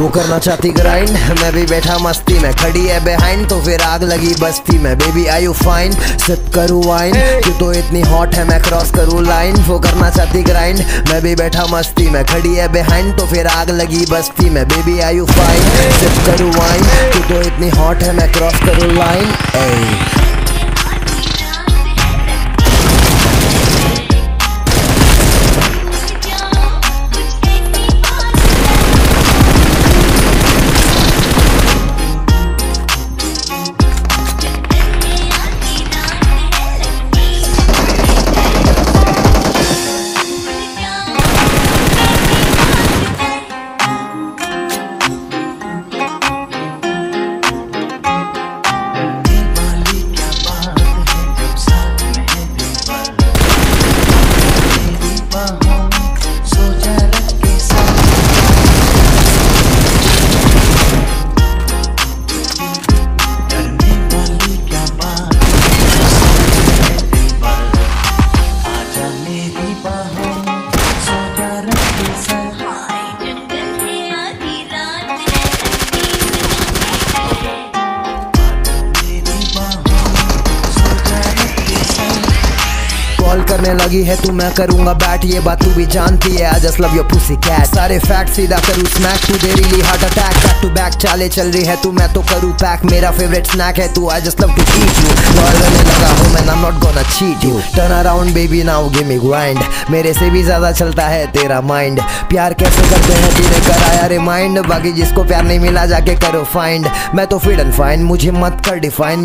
वो करना चाहती ग्राइंड मैं भी बैठा मस्ती में खड़ी है बिहाइंड तो फिर आग लगी बस्ती में। Baby I you fine sip करूँ वाइन तू तो इतनी हॉट है मैं क्रॉस करूँ लाइन वो करना चाहती ग्राइंड मैं भी बैठा मस्ती में खड़ी है बिहाइंड तो फिर आग लगी बस्ती में। Baby I you fine sip करूँ वाइन क्यों तो इतनी हॉट है मैं क्रॉस करूँ लाइन करने लगी है तू, मैं करूँगा बैट ये बात तू भी जानती है। आज लव योर पुसी कैट सारे फैक्ट सीधा करूँ स्मैक तू दे रही heart attack back to back चाले चल रही है तू, मैं तो करूँ पैक मेरा फेवरेट स्नैक है तू I just love to eat you not gonna cheat you. Turn around, baby, now give me grind. मेरे से भी ज़्यादा चलता है तेरा माइंड प्यार कैसे करते हैं तेरे कराया रिमाइंड बाकी जिसको प्यार नहीं मिला, जाके करो फाइंड मैं तो फिट एंड फाइन मुझे मत कर डिफाइन